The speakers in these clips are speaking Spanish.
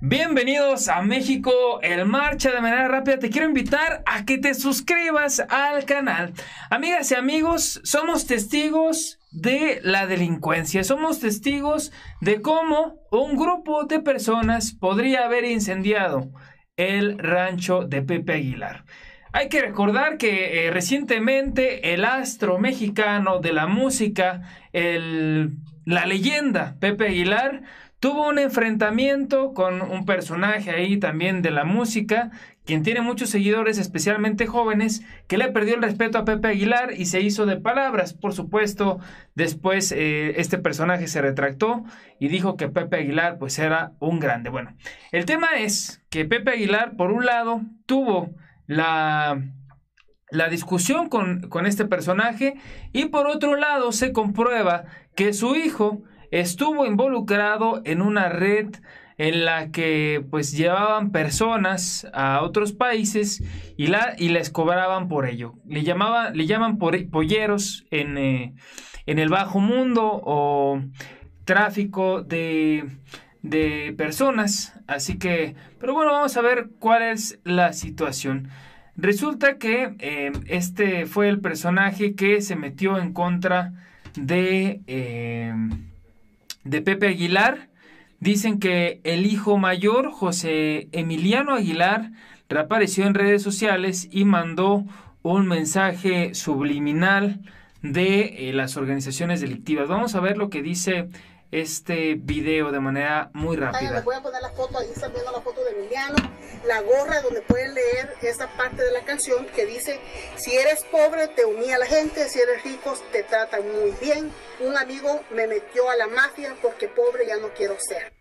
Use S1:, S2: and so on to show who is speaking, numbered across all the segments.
S1: Bienvenidos a México, el marcha de manera rápida. Te quiero invitar a que te suscribas al canal. Amigas y amigos, somos testigos de la delincuencia. Somos testigos de cómo un grupo de personas podría haber incendiado el rancho de Pepe Aguilar. Hay que recordar que eh, recientemente el astro mexicano de la música, el, la leyenda Pepe Aguilar, tuvo un enfrentamiento con un personaje ahí también de la música, quien tiene muchos seguidores, especialmente jóvenes, que le perdió el respeto a Pepe Aguilar y se hizo de palabras. Por supuesto, después eh, este personaje se retractó y dijo que Pepe Aguilar pues era un grande. Bueno, el tema es que Pepe Aguilar, por un lado, tuvo la la discusión con, con, este personaje y por otro lado se comprueba que su hijo estuvo involucrado en una red en la que pues llevaban personas a otros países y, la, y les cobraban por ello. Le, llamaba, le llaman polleros en, eh, en el bajo mundo o tráfico de, de personas. Así que, pero bueno, vamos a ver cuál es la situación. Resulta que eh, este fue el personaje que se metió en contra de... Eh, de Pepe Aguilar. Dicen que el hijo mayor, José Emiliano Aguilar, reapareció en redes sociales y mandó un mensaje subliminal de eh, las organizaciones delictivas. Vamos a ver lo que dice este video de manera muy rápida.
S2: Les voy a poner la foto, ahí están viendo la foto de Emiliano, la gorra donde pueden esa parte de la canción que dice, si eres pobre te unía a la gente, si eres rico te tratan muy bien. Un amigo me metió a la mafia porque pobre ya no quiero ser.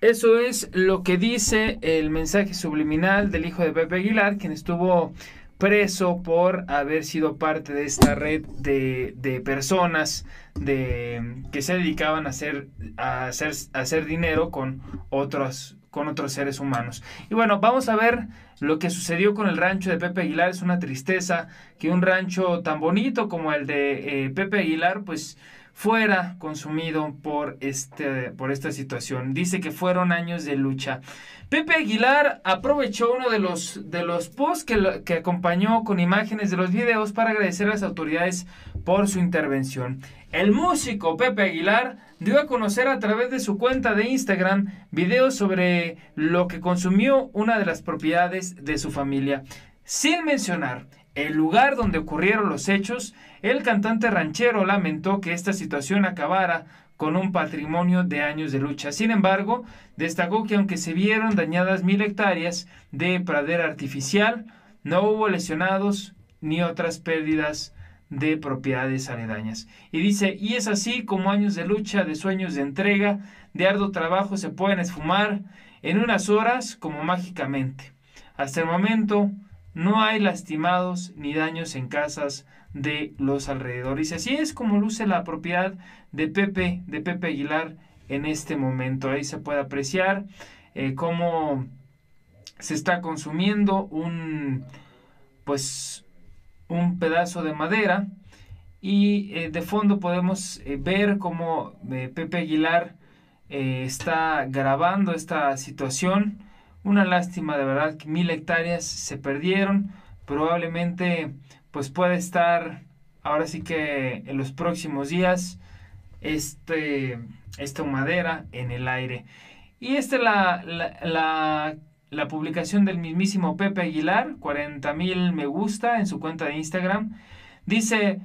S1: Eso es lo que dice el mensaje subliminal del hijo de Pepe Aguilar, quien estuvo preso por haber sido parte de esta red de, de personas de, que se dedicaban a hacer, a, hacer, a hacer dinero con otros, con otros seres humanos. Y bueno, vamos a ver lo que sucedió con el rancho de Pepe Aguilar. Es una tristeza que un rancho tan bonito como el de eh, Pepe Aguilar, pues fuera consumido por, este, por esta situación. Dice que fueron años de lucha. Pepe Aguilar aprovechó uno de los, de los posts que, que acompañó con imágenes de los videos para agradecer a las autoridades por su intervención. El músico Pepe Aguilar dio a conocer a través de su cuenta de Instagram videos sobre lo que consumió una de las propiedades de su familia, sin mencionar el lugar donde ocurrieron los hechos, el cantante ranchero lamentó que esta situación acabara con un patrimonio de años de lucha. Sin embargo, destacó que aunque se vieron dañadas mil hectáreas de pradera artificial, no hubo lesionados ni otras pérdidas de propiedades aledañas. Y dice, y es así como años de lucha, de sueños de entrega, de arduo trabajo se pueden esfumar en unas horas como mágicamente. Hasta el momento no hay lastimados ni daños en casas de los alrededores. Y así es como luce la propiedad de Pepe, de Pepe Aguilar en este momento. Ahí se puede apreciar eh, cómo se está consumiendo un pues un pedazo de madera y eh, de fondo podemos eh, ver cómo Pepe Aguilar está grabando esta situación. Una lástima de verdad que mil hectáreas se perdieron. Probablemente pues puede estar ahora sí que en los próximos días este, esta madera en el aire. Y esta es la, la, la, publicación del mismísimo Pepe Aguilar, 40 mil me gusta en su cuenta de Instagram. Dice,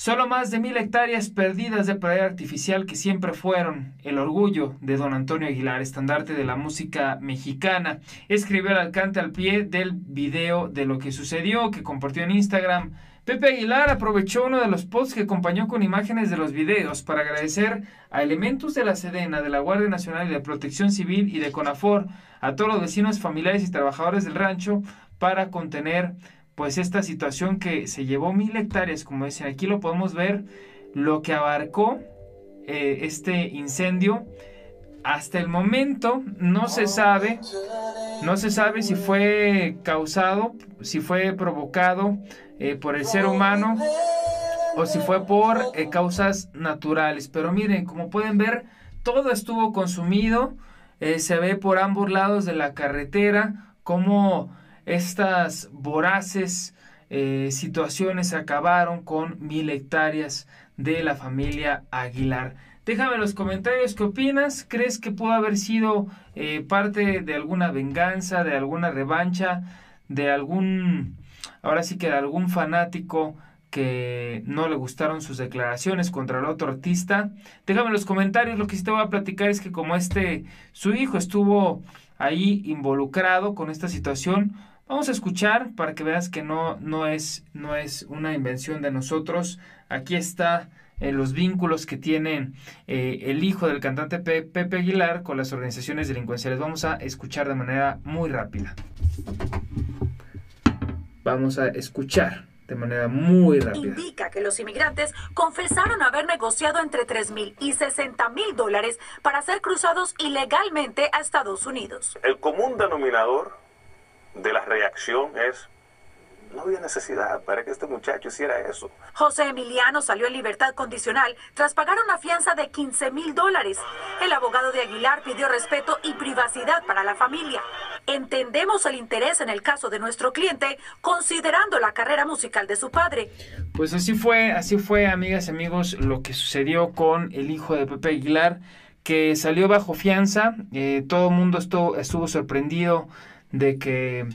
S1: solo más de mil hectáreas perdidas de pradera artificial que siempre fueron el orgullo de don Antonio Aguilar, estandarte de la música mexicana. Escribió el alcance al pie del video de lo que sucedió, que compartió en Instagram. Pepe Aguilar aprovechó uno de los posts que acompañó con imágenes de los videos para agradecer a elementos de la Sedena, de la Guardia Nacional y de Protección Civil y de CONAFOR, a todos los vecinos, familiares y trabajadores del rancho para contener pues esta situación que se llevó mil hectáreas, como dicen aquí lo podemos ver, lo que abarcó eh, este incendio. Hasta el momento no se sabe, no se sabe si fue causado, si fue provocado eh, por el ser humano o si fue por eh, causas naturales. Pero miren, como pueden ver, todo estuvo consumido. se ve por ambos lados de la carretera cómo estas voraces eh, situaciones acabaron con mil hectáreas de la familia Aguilar. Déjame en los comentarios qué opinas. ¿Crees que pudo haber sido eh, parte de alguna venganza, de alguna revancha, de algún, ahora sí que de algún fanático que no le gustaron sus declaraciones contra el otro artista? Déjame en los comentarios. Lo que sí te voy a platicar es que como este, su hijo estuvo ahí involucrado con esta situación, Vamos a escuchar para que veas que no, no, es, no es una invención de nosotros. Aquí está eh, los vínculos que tiene eh, el hijo del cantante Pepe Aguilar con las organizaciones delincuenciales. Vamos a escuchar de manera muy rápida. Vamos a escuchar de manera muy rápida.
S3: Indica que los inmigrantes confesaron haber negociado entre 3 mil y 60 mil dólares para ser cruzados ilegalmente a Estados Unidos.
S4: El común denominador de la reacción es, no había necesidad para que este muchacho hiciera eso.
S3: José Emiliano salió en libertad condicional tras pagar una fianza de 15 mil dólares. El abogado de Aguilar pidió respeto y privacidad para la familia. Entendemos el interés en el caso de nuestro cliente, considerando la carrera musical de su padre.
S1: Pues así fue, así fue, amigas y amigos, lo que sucedió con el hijo de Pepe Aguilar, que salió bajo fianza. Eh, todo el mundo estuvo, estuvo sorprendido de que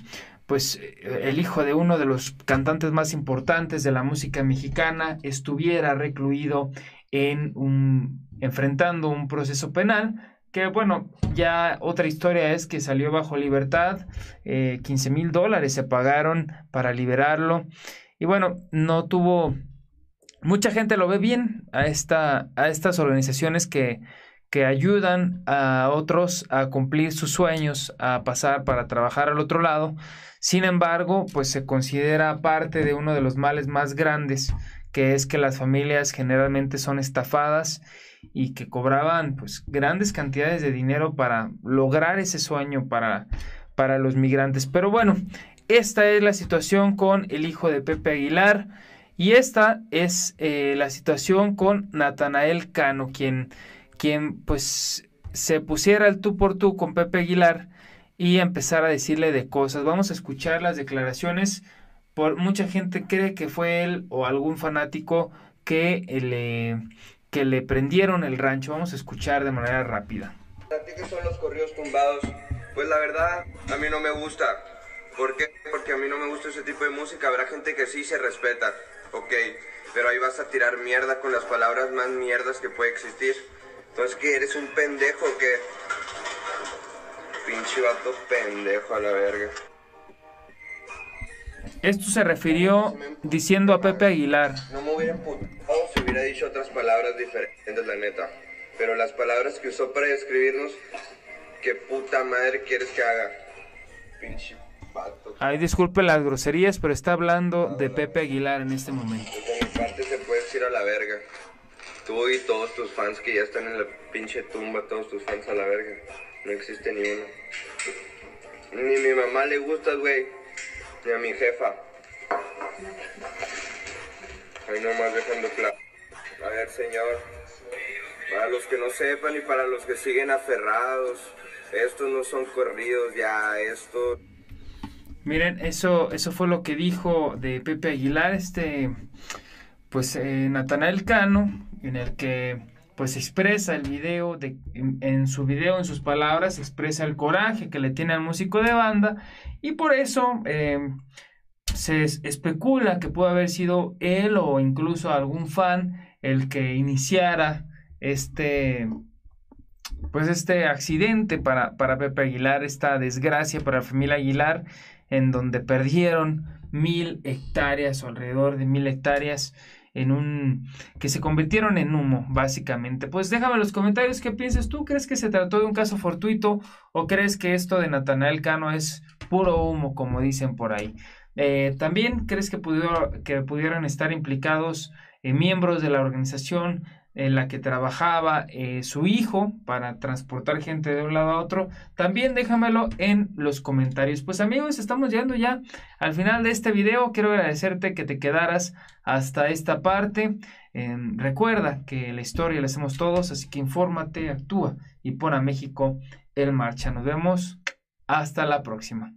S1: pues el hijo de uno de los cantantes más importantes de la música mexicana estuviera recluido en un enfrentando un proceso penal que bueno, ya otra historia es que salió bajo libertad, 15 eh, mil dólares se pagaron para liberarlo. Y bueno, no tuvo, mucha gente lo ve bien a, esta, a estas organizaciones que que ayudan a otros a cumplir sus sueños, a pasar para trabajar al otro lado. Sin embargo, pues se considera parte de uno de los males más grandes, que es que las familias generalmente son estafadas y que cobraban pues grandes cantidades de dinero para lograr ese sueño para, para los migrantes. Pero bueno, esta es la situación con el hijo de Pepe Aguilar y esta es eh, la situación con Natanael Cano, quien quien pues se pusiera el tú por tú con Pepe Aguilar y empezara a decirle de cosas. Vamos a escuchar las declaraciones. Por, mucha gente cree que fue él o algún fanático que le, que le prendieron el rancho. Vamos a escuchar de manera rápida.
S5: ¿Qué son los corridos tumbados? Pues la verdad, a mí no me gusta. ¿Por qué? Porque a mí no me gusta ese tipo de música. Habrá gente que sí se respeta, ok. Pero ahí vas a tirar mierda con las palabras más mierdas que puede existir. Entonces, ¿qué? ¿Eres un pendejo o qué? Pinche vato pendejo a la verga.
S1: Esto se refirió diciendo a Pepe Aguilar.
S5: No me hubiera emputado si hubiera dicho otras palabras diferentes, la neta. Pero las palabras que usó para describirnos, ¿qué puta madre quieres que haga? Pinche vato.
S1: Ay, disculpe las groserías, pero está hablando de Pepe Aguilar en este momento.
S5: De mi parte se puede decir a la verga. Tú y todos tus fans que ya están en la pinche tumba, todos tus fans a la verga. No existe ni uno. Ni mi mamá le gusta, güey. Ni a mi jefa. Ahí nomás dejando claro. A ver, señor. Para los que no sepan y para los que siguen aferrados, estos no son corridos ya, esto...
S1: Miren, eso, eso fue lo que dijo de Pepe Aguilar, este, pues eh, Natanael Cano, en el que pues expresa el video, de, en, su video, en sus palabras, expresa el coraje que le tiene al músico de banda y por eso eh, se especula que pudo haber sido él o incluso algún fan el que iniciara este pues este accidente para, para Pepe Aguilar, esta desgracia para la familia Aguilar, en donde perdieron mil hectáreas o alrededor de mil hectáreas en un que se convirtieron en humo, básicamente. Pues déjame en los comentarios qué piensas tú. ¿Crees que se trató de un caso fortuito o crees que esto de Natanael Cano es puro humo, como dicen por ahí? Eh, También crees que, que pudieron estar implicados eh, miembros de la organización en la que trabajaba eh, su hijo para transportar gente de un lado a otro, también déjamelo en los comentarios. Pues amigos, estamos llegando ya al final de este video. Quiero agradecerte que te quedaras hasta esta parte. Em, recuerda que la historia la hacemos todos, así que infórmate, actúa y pon a México en marcha. Nos vemos hasta la próxima.